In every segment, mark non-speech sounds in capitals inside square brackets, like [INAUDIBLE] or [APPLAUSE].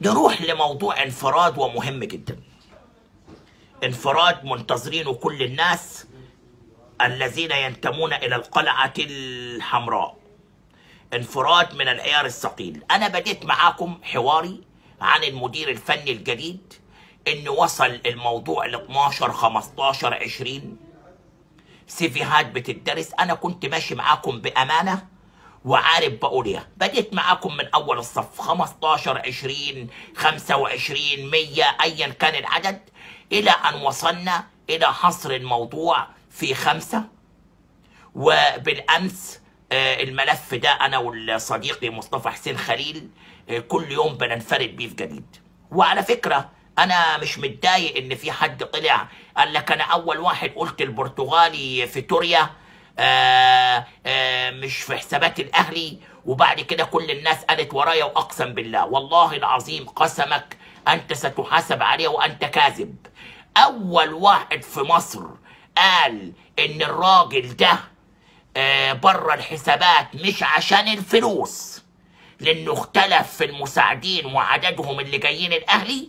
نروح لموضوع انفراد ومهم جدا. انفراد منتظرينه كل الناس الذين ينتمون إلى القلعة الحمراء. انفراد من العيار الثقيل. أنا بديت معاكم حواري عن المدير الفني الجديد ان وصل الموضوع ل 12 15 20 سيفيهات بتدرس. أنا كنت ماشي معاكم بأمانة. وعارف بقول إيه؟ بديت معاكم من أول الصف 15 20 25 100 ايا كان العدد إلى أن وصلنا إلى حصر الموضوع في خمسة. وبالأمس آه، الملف ده أنا والصديقي مصطفى حسين خليل آه، كل يوم بننفرد بيه في جديد. وعلى فكرة أنا مش متضايق إن في حد طلع قال لك أنا أول واحد قلت البرتغالي في آه آه مش في حسابات الأهلي. وبعد كده كل الناس قالت ورايا وأقسم بالله. والله العظيم قسمك أنت ستحاسب عليه وأنت كاذب. أول واحد في مصر قال إن الراجل ده آه بره الحسابات مش عشان الفلوس لأنه اختلف في المساعدين وعددهم اللي جايين الأهلي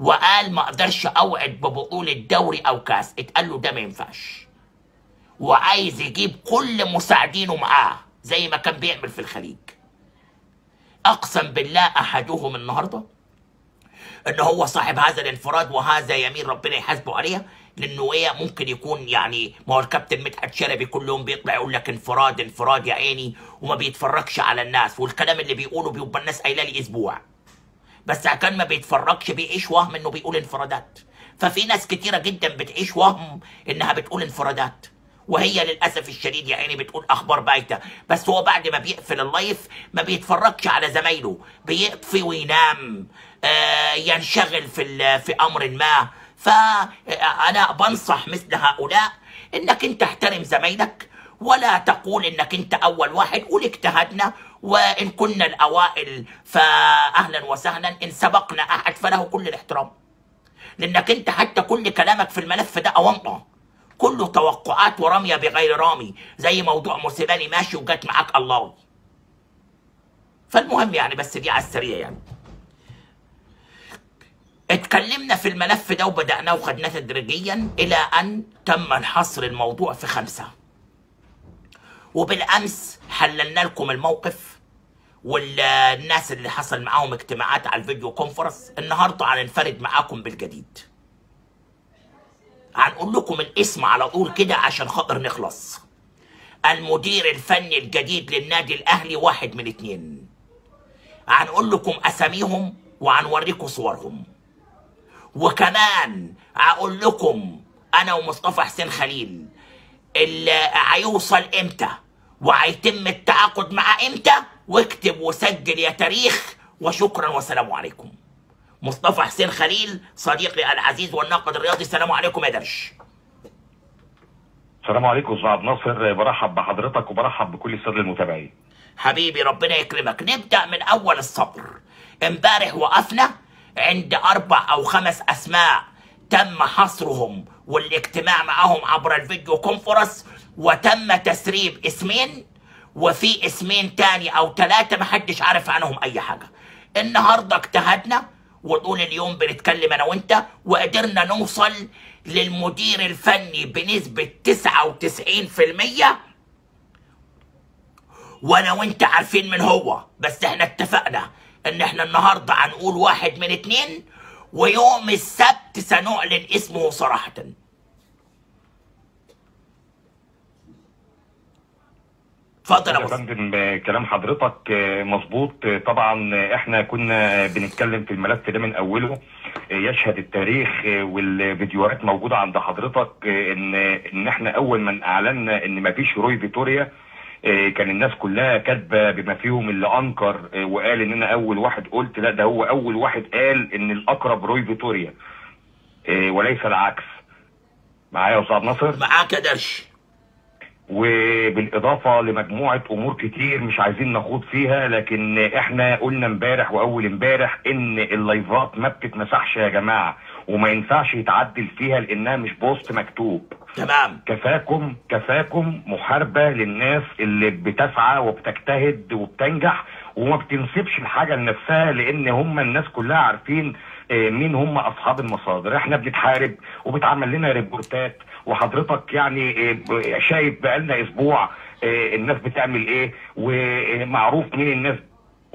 وقال ما أقدرش أوعد ببطولة دوري أو كاس. اتقال له ده ما ينفعش. وعايز يجيب كل مساعدينه معاه زي ما كان بيعمل في الخليج. أقسم بالله احدهم النهارده إن هو صاحب هذا الانفراد وهذا يمين ربنا يحاسبه عليها لأنه إيه ممكن يكون يعني ما هو الكابتن مدحت شلبي كل يوم بيطلع يقول لك انفراد انفراد يا عيني وما بيتفرجش على الناس والكلام اللي بيقوله بيبقى الناس قايلة لي أسبوع. بس كان ما بيتفرجش بيعيش وهم إنه بيقول انفرادات. ففي ناس كتيرة جدا بتعيش وهم إنها بتقول انفرادات. وهي للأسف الشديد يا عيني بتقول أخبار بايتة. بس هو بعد ما بيقفل اللايف ما بيتفرجش على زمايله. بيطفي وينام آه ينشغل في في أمر ما. فانا بنصح مثل هؤلاء إنك أنت احترم زمايلك ولا تقول إنك أنت أول واحد. قول اجتهدنا وإن كنا الأوائل فاهلا وسهلا. إن سبقنا أحد فله كل الاحترام. لأنك أنت حتى كل كلامك في الملف ده اونطه كله توقعات ورمية بغير رامي زي موضوع موسيماني ماشي وجات معاك الله. فالمهم يعني بس دي على السريع يعني. اتكلمنا في الملف ده وبدأناه وخدناه تدريجيا إلى أن تم الحصر الموضوع في خمسة. وبالأمس حللنا لكم الموقف والناس اللي حصل معاهم اجتماعات على الفيديو كونفرنس النهارده هننفرد معاكم بالجديد. هنقول لكم الاسم على طول كده عشان خاطر نخلص. المدير الفني الجديد للنادي الأهلي واحد من اتنين. هنقول لكم أساميهم وهنوريكم صورهم. وكمان هقول لكم أنا ومصطفى حسين خليل اللي هيوصل إمتى وهيتم التعاقد مع إمتى واكتب وسجل يا تاريخ وشكرا والسلام عليكم. مصطفى حسين خليل صديقي العزيز والناقد الرياضي. السلام عليكم يا درش. السلام عليكم أستاذ عبد الناصر برحب بحضرتك وبرحب بكل السادة المتابعين. حبيبي ربنا يكرمك. نبدأ من أول السطر امبارح وقفنا عند أربع أو خمس أسماء تم حصرهم والاجتماع معهم عبر الفيديو كونفرنس وتم تسريب اسمين وفي اسمين تاني أو ثلاثة محدش عارف عنهم أي حاجة. النهاردة اجتهدنا وطول اليوم بنتكلم أنا وأنت وقدرنا نوصل للمدير الفني بنسبة 99% وأنا وأنت عارفين من هو بس إحنا اتفقنا إن إحنا النهارده هنقول واحد من اتنين ويوم السبت سنعلن اسمه صراحة. اتفضل يا فندم كلام حضرتك مظبوط. طبعا إحنا كنا بنتكلم في الملف ده من أوله. يشهد التاريخ والفيديوهات موجودة عند حضرتك إن إن إحنا أول من اعلنا إن مفيش روي فيتوريا كان الناس كلها كاتبة بما فيهم اللي أنكر وقال إن أنا أول واحد قلت لا ده هو أول واحد قال إن الأقرب روي فيتوريا. وليس العكس. معايا يا أستاذ ناصر؟ معاك يا درش. وبالإضافة لمجموعة أمور كتير مش عايزين نخوض فيها لكن إحنا قلنا امبارح وأول امبارح إن اللايفات ما بتتمسحش يا جماعة وما ينفعش يتعدل فيها لأنها مش بوست مكتوب. تمام. كفاكم كفاكم محاربة للناس اللي بتسعى وبتجتهد وبتنجح وما بتنسبش الحاجة لنفسها لأن هم الناس كلها عارفين مين هم أصحاب المصادر؟ إحنا بنتحارب وبتعمل لنا ريبورتات وحضرتك يعني آه، شايف بقالنا أسبوع آه، الناس بتعمل إيه؟ ومعروف مين الناس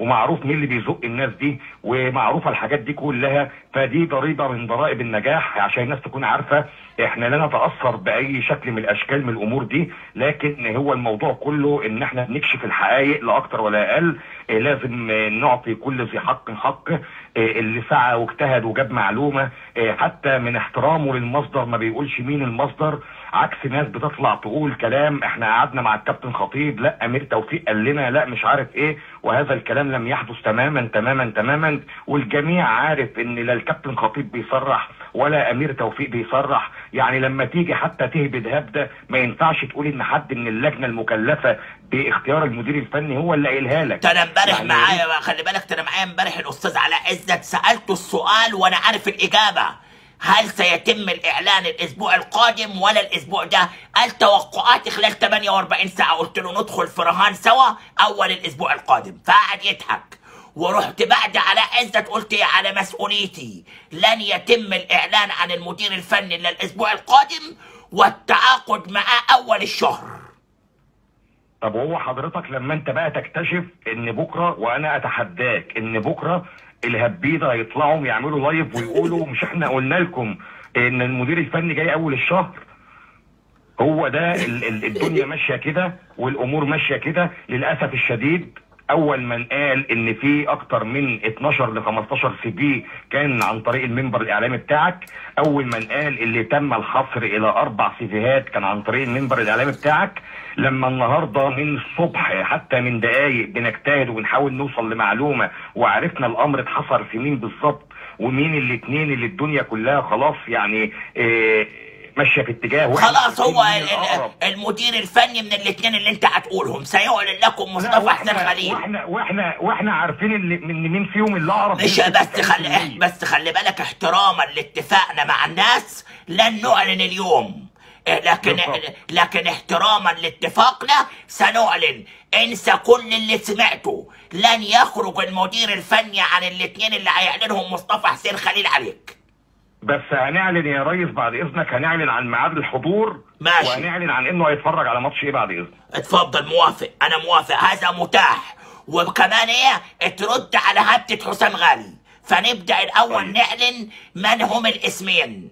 ومعروف مين اللي بيزق الناس دي ومعروفة الحاجات دي كلها. فدي ضريبة من ضرائب النجاح عشان الناس تكون عارفة إحنا لا نتأثر بأي شكل من الأشكال من الأمور دي لكن هو الموضوع كله إن إحنا بنكشف الحقائق لا أكتر ولا أقل. إيه لازم نعطي كل ذي حق حقه إيه اللي سعى واجتهد وجاب معلومة. إيه حتى من احترامه للمصدر ما بيقولش مين المصدر. عكس ناس بتطلع تقول كلام إحنا قعدنا مع الكابتن خطيب لا امير توفيق قال لنا لا مش عارف إيه وهذا الكلام لم يحدث تماما تماما تماما والجميع عارف ان لا الكابتن خطيب بيصرح ولا امير توفيق بيصرح. يعني لما تيجي حتى تهبد هبدة ما ينفعش تقول ان حد من اللجنة المكلفة باختيار المدير الفني هو اللي قايلها لك. ده أنا امبارح يعني معايا خلي بالك ده أنا معايا امبارح الاستاذ علاء عزت سألته السؤال وأنا عارف الإجابة. هل سيتم الإعلان الأسبوع القادم ولا الأسبوع ده؟ قال توقعاتي خلال 48 ساعة قلت له ندخل في رهان سوا أول الأسبوع القادم. فقعد يضحك. ورحت بعد علاء عزت قلت على مسؤوليتي. لن يتم الإعلان عن المدير الفني إلا الأسبوع القادم والتعاقد معاه أول الشهر. طب وهو حضرتك لما انت بقى تكتشف إن بكرة وأنا أتحداك إن بكرة الهبيده هيطلعوا يعملوا live ويقولوا مش إحنا قلنا لكم إن المدير الفني جاي أول الشهر. هو ده ال- ال- الدنيا ماشية كده والأمور ماشية كده للأسف الشديد. أول من قال إن في أكتر من 12 ل 15 CV كان عن طريق المنبر الإعلامي بتاعك. أول من قال اللي تم الحصر إلى أربع سيفيهات كان عن طريق المنبر الإعلامي بتاعك. لما النهارده من الصبح حتى من دقايق بنجتهد وبنحاول نوصل لمعلومة وعرفنا الأمر اتحصر في مين بالظبط ومين الاثنين اللي الدنيا كلها خلاص يعني إيه ماشية في اتجاه واحد خلاص هو المدير الفني من الاثنين اللي انت هتقولهم سيعلن لكم مصطفى حسين خليل. وإحنا وإحنا وإحنا عارفين اللي من مين فيهم اللي أقرب مش بس خلي 90%. بس خلي بالك احتراما لاتفاقنا مع الناس لن نعلن اليوم. إيه، لكن بالضبط. لكن احتراما لاتفاقنا سنعلن. انسى كل اللي سمعته. لن يخرج المدير الفني عن الاثنين اللي هيعلنهم مصطفى حسين خليل عليك. بس هنعلن يا ريس بعد إذنك هنعلن عن ميعاد الحضور ماشي. وهنعلن عن إنه هيتفرج على ماتش إيه بعد إذنك. اتفضل موافق. أنا موافق. هذا متاح. وكمان إيه؟ ترد على هبدة حسام غالي. فنبدأ الأول طيب. نعلن من هم الاسمين.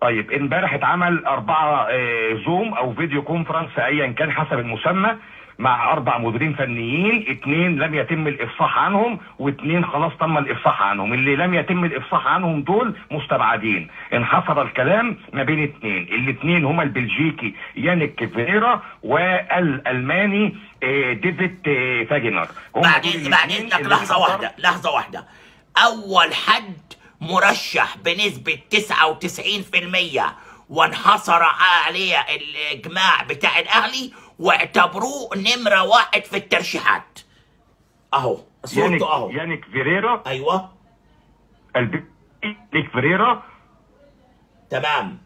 طيب امبارح اتعمل أربعة آه، زوم أو video conference ايا كان حسب المسمى. مع أربع مديرين فنيين اتنين لم يتم الإفصاح عنهم واتنين خلاص تم الإفصاح عنهم. اللي لم يتم الإفصاح عنهم دول مستبعدين. انحصر الكلام ما بين اتنين. الاتنين هما البلجيكي يانيك فيريرا والألماني آه، ديفيد آه، فاجنر هما بعد دول إذن بعد الاتنين اذنك اللي لحظة انحصر- واحدة لحظة واحدة. أول حد مرشح بنسبة 99% وانحصر عليه الإجماع بتاع الأهلي واعتبروه نمرة واحد في الترشيحات. أهو يانيك صورته أهو. يانيك فيريرا. أيوه. البلجيكي فيريرا. تمام.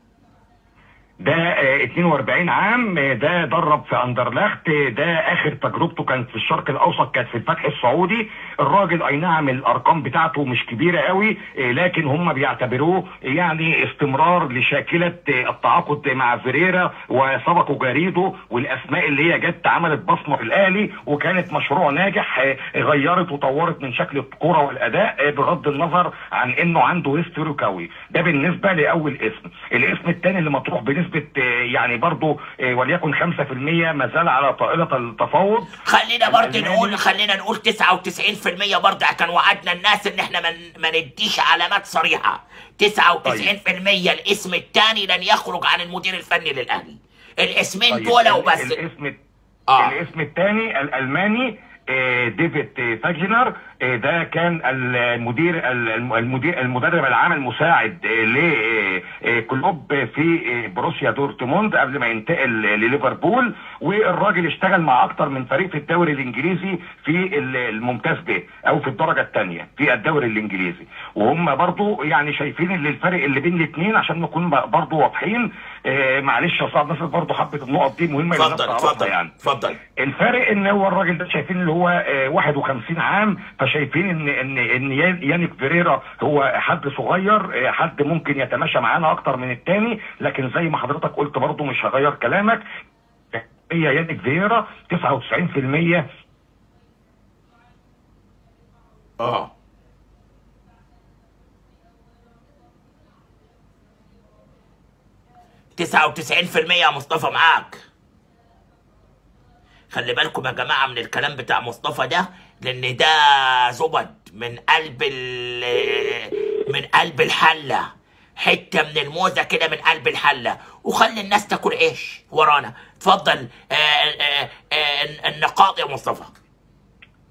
ده آه، 42 عام آه، ده درب في اندرلخت ده آخر تجربته كانت في الشرق الأوسط كانت في الفتح السعودي. الراجل أي نعم الأرقام بتاعته مش كبيرة قوي آه، لكن هم بيعتبروه يعني استمرار لشاكلة آه، التعاقد مع فيريرا وسبقوا جاريدو والأسماء اللي هي جت عملت بصمة في الأهلي وكانت مشروع ناجح غيرت وطورت من شكل الكورة والأداء بغض النظر عن إنه عنده هيستوري قوي. ده بالنسبة لأول اسم. الاسم الثاني اللي مطروح بنسبة آه، يعني برضه آه، وليكن 5% ما زال على طائله التفاوض. خلينا برضه نقول خلينا نقول 99% برضه كان وعدنا الناس إن إحنا ما نديش علامات صريحة. 99% الاسم الثاني لن يخرج عن المدير الفني للأهلي. الاسمين طيب، دول وبس. الاسم آه. الاسم الثاني الألماني آه، ديفيد فاجنر ده كان المدير المدير المدرب العام المساعد لكلوب في آه، بروسيا دورتموند قبل ما ينتقل لليفربول. والراجل اشتغل مع أكتر من فريق في الدوري الإنجليزي في الممتاز به أو في الدرجة الثانية في الدوري الإنجليزي. وهم برضو يعني شايفين اللي الفرق اللي بين الاثنين عشان نكون برضو واضحين معلش يا صاحب ناصر برضو حبه النقط دي مهمة اتفضل اتفضل يعني. اتفضل. الفرق إن هو الراجل ده شايفين اللي هو 51 عام فشايفين ان ان إن يانيك فيريرا هو حد صغير حد ممكن يتماشى معانا أكتر من التاني لكن زي ما حضرتك قلت برضو مش هغير كلامك. هي يانيك فيريرا 99% آه. تسعة وتسعين في المية يا مصطفى معاك. خلي بالكم يا جماعة من الكلام بتاع مصطفى ده لأن ده زبد من قلب [LAUGHS] من قلب الحلة. حتة من الموزة كده من قلب الحلة. وخلي الناس تاكل عيش ورانا. اتفضل آآ آآ آآ النقاط يا مصطفى.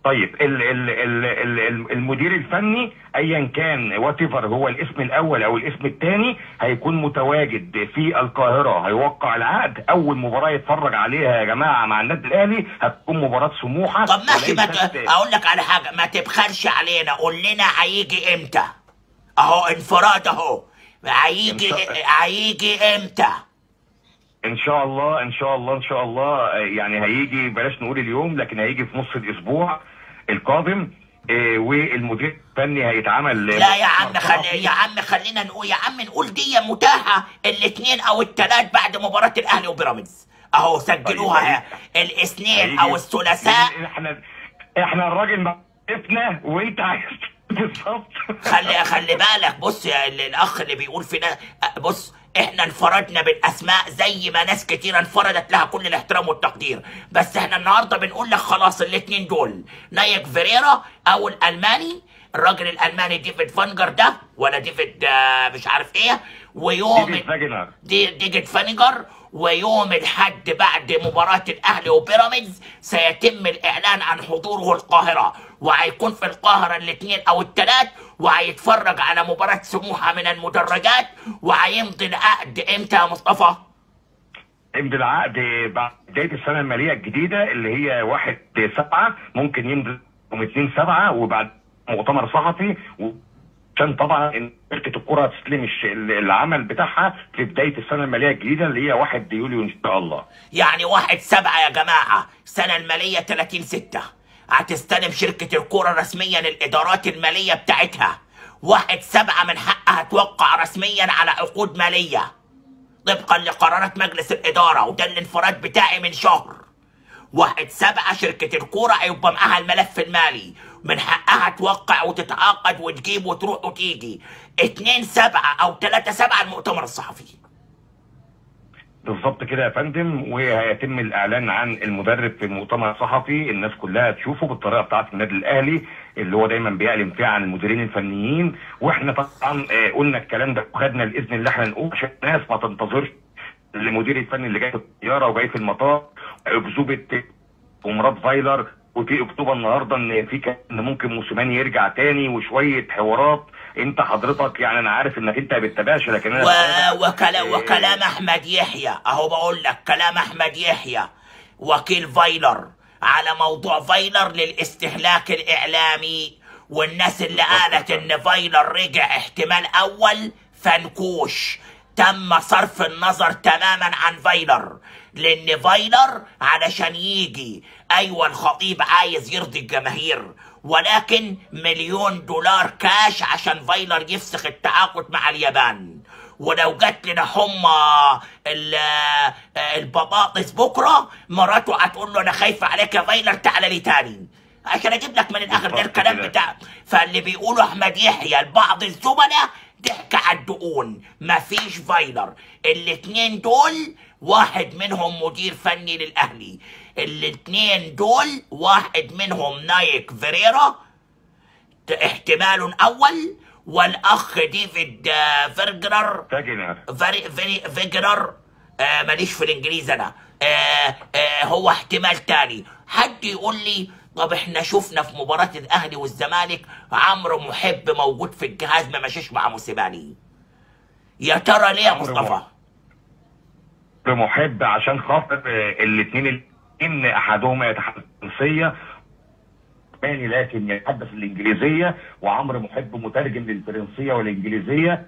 طيب ال ال ال ال المدير الفني ايا كان وات هو الاسم الأول أو الاسم الثاني هيكون متواجد في القاهرة. هيوقع العقد. أول مباراة يتفرج عليها يا جماعة مع النادي الأهلي هتكون مباراة سموحة. طب ماشي ما. أقول لك على حاجة ما تبخلش علينا. قول لنا هيجي إمتى؟ أهو انفراد أهو. هيجي هيجي إمتى؟ إن شاء الله إن شاء الله إن شاء الله. يعني هيجي بلاش نقول اليوم لكن هيجي في نص الأسبوع. القادم إيه والمدير الفني هيتعمل لا يا عم خلي يا عم خلينا نقول يا عم نقول دي متاحه الاثنين أو الثلاث بعد مباراة الأهلي وبيراميدز. أهو سجلوها طيب الاثنين أو الثلاثاء. إحنا إحنا الراجل ما وأنت عايز بالظبط. خلي خلي بالك بص يا الأخ اللي بيقول فينا بص إحنا انفردنا بالاسماء زي ما ناس كتير انفردت لها كل الاحترام والتقدير. بس إحنا النهارده بنقول لك خلاص الاثنين دول يانيك فيريرا أو الالماني الراجل الالماني ديفيد فاجنر ده ولا ديفيد آه مش عارف إيه ويوم ديفيد فاجنر دي ديفيد فاجنر ويوم الحد بعد مباراة الأهلي وبيراميدز سيتم الإعلان عن حضوره القاهرة. وهيكون في القاهرة الاثنين أو الثلاث وهيتفرج على مباراة سموحة من المدرجات وهيمضي العقد إمتى يا مصطفى؟ يمضي العقد بعد بداية السنة المالية الجديدة اللي هي 1 7 ممكن يمضي يوم 2 7 وبعد مؤتمر صحفي عشان طبعا إن شركه الكرة تستلم العمل بتاعها في بداية السنة المالية الجديدة اللي هي 1 يوليو إن شاء الله. يعني 1 7 يا جماعة السنة المالية 30 6 هتستلم شركة الكره رسميا الإدارات المالية بتاعتها. 1 7 من حقها توقع رسميا على عقود مالية طبقا لقرارات مجلس الإدارة وده الانفراد بتاعي من شهر. واحد سبعة شركة الكورة هيبقى معاها الملف المالي من حقها توقع وتتعاقد وتجيب وتروح وتيجي اتنين سبعة أو تلاتة سبعة المؤتمر الصحفي بالظبط كده يا فندم وهيتم الإعلان عن المدرب في المؤتمر الصحفي الناس كلها تشوفه بالطريقة بتاعه النادي الأهلي اللي هو دايما بيعلن فيها عن المديرين الفنيين. وإحنا طبعا قلنا الكلام ده وخدنا الإذن اللي إحنا نقول عشان الناس ما تنتظرش المدير الفني اللي جاي في الطيارة وجاي في المطار. اكذوبه ومرات فايلر وفي أكتوبر النهارده إن في كان ممكن موسيماني يرجع تاني وشوية حوارات. أنت حضرتك يعني أنا عارف إنك أنت ما بتتابعش لكن أنا و... وكلام إيه وكلام أحمد يحيى. أهو بقول لك كلام أحمد يحيى وكيل فايلر. على موضوع فايلر للاستهلاك الإعلامي والناس اللي قالت إن فايلر رجع احتمال أول فنكوش. تم صرف النظر تماما عن فايلر. لأن فايلر علشان يجي. أيوه الخطيب عايز يرضي الجماهير ولكن مليون دولار كاش عشان فايلر يفسخ التعاقد مع اليابان. ولو جت لنا حمى البطاطس بكرة مراته هتقول له أنا خايفه عليك يا فايلر تعالى لي تاني. عشان أجيب لك من الآخر ده الكلام بتاع. فاللي بيقوله أحمد يحيى لبعض الزملاء ضحك على الدقون. مفيش فايلر. الاتنين دول واحد منهم مدير فني للأهلي. الاتنين دول واحد منهم يانيك فيريرا احتمال أول والأخ ديفيد فيرجنر. فاجنر فيجنر آه ماليش في الإنجليزي أنا. آه آه هو احتمال تاني. حد يقول لي طب إحنا شفنا في مباراة الأهلي والزمالك عمرو محب موجود في الجهاز ما مشيش مع موسيماني. يا ترى ليه يا مصطفى؟ محب عشان خاطر الاثنين إن احدهما يتحدث الفرنسيه الثاني لكن يتحدث الإنجليزية وعمرو محب مترجم للفرنسية والإنجليزية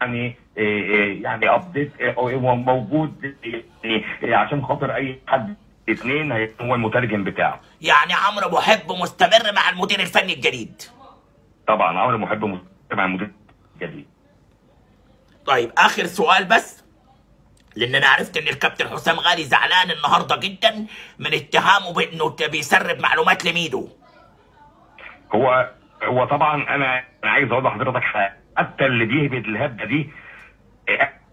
يعني آه، آه، يعني ابديت موجود يعني عشان خاطر أي حد اثنين هو المترجم بتاعه. يعني عمرو محب مستمر مع المدير الفني الجديد. طبعا عمرو محب مستمر مع المدير الجديد. طيب آخر سؤال بس. لأن أنا عرفت إن الكابتن حسام غالي زعلان النهارده جدا من اتهامه بإنه بيسرب معلومات لميدو. هو هو طبعا أنا أنا عايز أقول لحضرتك حتى اللي بيهبد الهبدة دي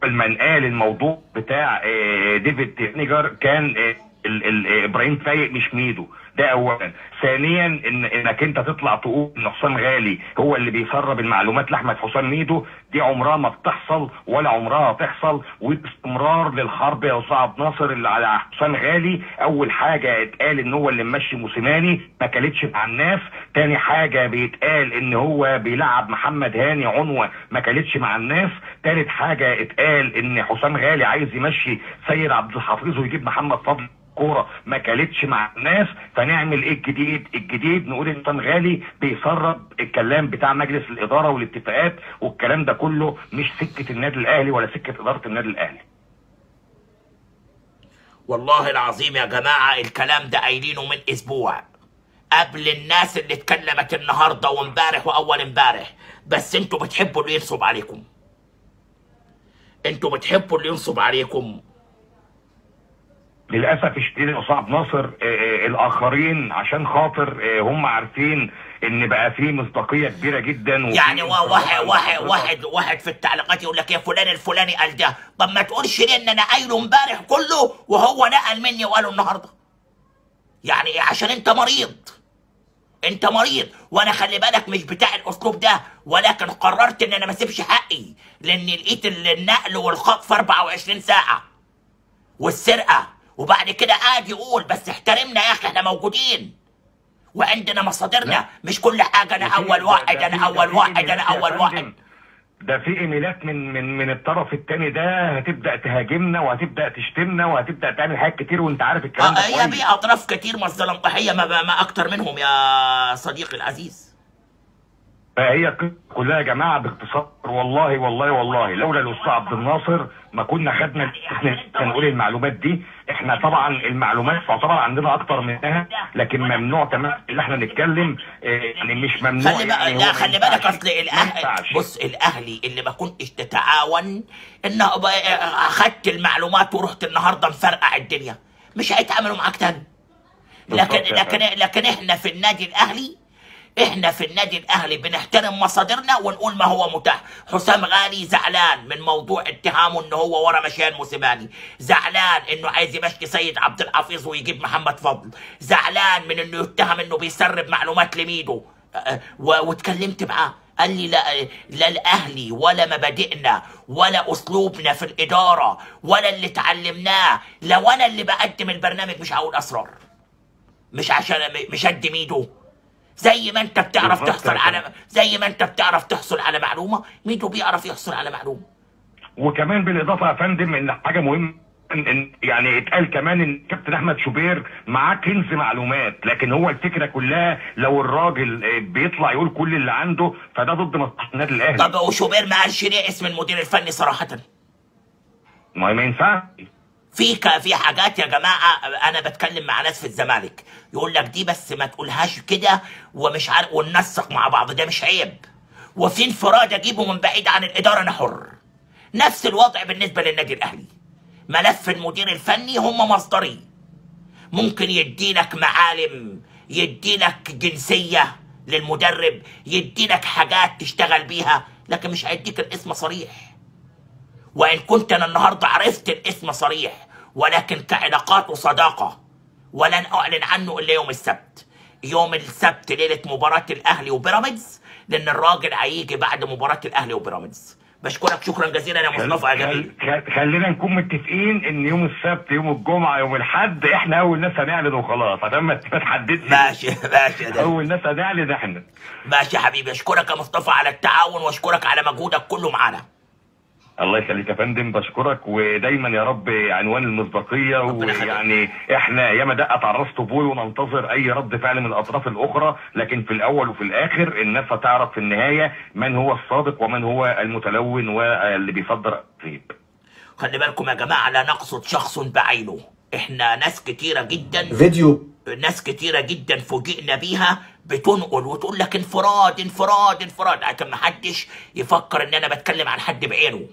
قبل ما نقال الموضوع بتاع آه، ديفيد تيرنيجر كان آه، آه، إبراهيم فايق مش ميدو. ده اولا. ثانيا ان إنك أنت تطلع تقول إن حسام غالي هو اللي بيسرب المعلومات لأحمد حسام ميدو دي عمرها ما بتحصل ولا عمرها تحصل. واستمرار للحرب يا عبد الناصر اللي على حسام غالي. أول حاجة اتقال إن هو اللي ممشي موسيماني ما كلتش مع الناس. تاني حاجة بيتقال إن هو بيلعب محمد هاني عنوة ما كلتش مع الناس. تالت حاجة اتقال إن حسام غالي عايز يمشي سيد عبد الحفيظ ويجيب محمد فضل كورة ما كلتش مع الناس. فنعمل إيه الجديد؟ الجديد نقول إن غالي بيسرب الكلام بتاع مجلس الإدارة والاتفاقات والكلام ده كله مش سكة النادي الأهلي ولا سكة إدارة النادي الأهلي. والله العظيم يا جماعة الكلام ده قايلينه من أسبوع. قبل الناس اللي اتكلمت النهارده وامبارح وأول امبارح. بس أنتوا بتحبوا اللي ينصب عليكم. أنتوا بتحبوا اللي ينصب عليكم. للأسف الشديد يا عبد الناصر آه، آه، الآخرين عشان خاطر آه، هم عارفين إن بقى في مصداقية كبيرة جدا يعني وا- واحد واحد واحد واحد في التعليقات يقول لك يا فلان الفلاني قال ده. طب ما تقولش ليه إن أنا قايله امبارح كله وهو نقل مني وقاله النهارده؟ يعني إيه؟ عشان أنت مريض. أنت مريض. وأنا خلي بالك مش بتاع الأسلوب ده ولكن قررت إن أنا ما أسيبش حقي لأن لقيت ال- النقل والخطف 24 ساعة. والسرقة. وبعد كده قاعد يقول بس احترمنا يا أخي إحنا موجودين. وعندنا مصادرنا. لا. مش كل حاجة أنا أول واحد أنا أول واحد أنا أول. واحد. ده في إيميلات من من من الطرف الثاني ده هتبدأ تهاجمنا وهتبدأ تشتمنا وهتبدأ تعمل حاجات كتير وأنت عارف الكلام ده آه، هي كويس. في أطراف كتير مصدر ضحيه ما, ما أكتر منهم يا صديقي العزيز. فهي كلها يا جماعة باختصار والله والله والله لولا الأستاذ عبد الناصر ما كنا خدنا نقول المعلومات دي إحنا طبعا المعلومات تعتبر عندنا أكتر منها لكن ممنوع تماما اللي إحنا نتكلم آه، يعني مش ممنوع خلي بقى يعني لا خلي. بالك أصل الاهلي. بص الأهلي اللي ما كنتش تتعاون بقى- أخدت المعلومات ورحت النهارده مفرقع الدنيا مش هيتعاملوا معاك تاني لكن لكن لكن إحنا في النادي الأهلي إحنا في النادي الأهلي بنحترم مصادرنا ونقول ما هو متاح. حسام غالي زعلان من موضوع اتهامه ان هو ورا مشيان موسيماني. زعلان إنه عايز يمشي سيد عبد الحفيظ ويجيب محمد فضل. زعلان من إنه يتهم إنه بيسرب معلومات لميدو. و- واتكلمت معاه. قال لي لا لا الاهلي ولا مبادئنا ولا أسلوبنا في الإدارة ولا اللي اتعلمناه لو أنا اللي بقدم البرنامج مش هقول أسرار. مش عشان مش قد ميدو. زي ما انت بتعرف تحصل على. زي ما انت بتعرف تحصل على معلومة ميدو بيعرف يحصل على معلومة؟ وكمان بالإضافة يا فندم إن حاجة مهمة إن إن يعني اتقال كمان إن كابتن أحمد شوبير معاه كنز معلومات لكن هو الفكرة كلها لو الراجل آه، بيطلع يقول كل اللي عنده فده ضد مصلحة النادي الأهلي. طب وشوبير ما قالش ليه اسم المدير الفني صراحة؟ ما ما ينفعش. في في حاجات يا جماعة أنا بتكلم مع ناس في الزمالك. يقول لك دي بس ما تقولهاش كده ومش عارف وننسق مع بعض ده مش عيب. وفي انفراد أجيبه من بعيد عن الإدارة أنا حر. نفس الوضع بالنسبة للنادي الأهلي. ملف المدير الفني هم مصدري. ممكن يديلك معالم يديلك جنسية للمدرب يديلك حاجات تشتغل بيها لكن مش هيديك الاسم صريح. وإن كنت أنا النهاردة عرفت الاسم صريح ولكن كعلاقات وصداقة ولن أعلن عنه إلا يوم السبت. يوم السبت ليلة مباراة الأهلي وبيراميدز لأن الراجل هيجي بعد مباراة الأهلي وبيراميدز. بشكرك شكرا جزيلا يا مصطفى يا جميل. خل- خل- خلينا نكون متفقين إن يوم السبت يوم الجمعة يوم الأحد إحنا أول ناس هنعلن وخلاص عشان ما تحددش ماشي ماشي يا أول ناس هنعلن إحنا. ماشي يا حبيبي أشكرك يا مصطفى على التعاون وأشكرك على مجهودك كله معانا. الله يخليك يا فندم بشكرك. ودايما يا رب عنوان المصداقية ربنا يخليك. ويعني إحنا ياما دقت على الراس طبول وننتظر أي رد فعل من الأطراف الأخرى لكن في الأول وفي الآخر الناس هتعرف في النهاية من هو الصادق ومن هو المتلون واللي بيصدر الكذب خلي بالكم يا جماعة لا نقصد شخص بعينه. إحنا ناس كتيرة جدا. فيديو. ناس كتيرة جدا فوجئنا بيها بتنقل وتقول لك انفراد انفراد انفراد. عشان محدش يفكر إن أنا بتكلم عن حد بعينه.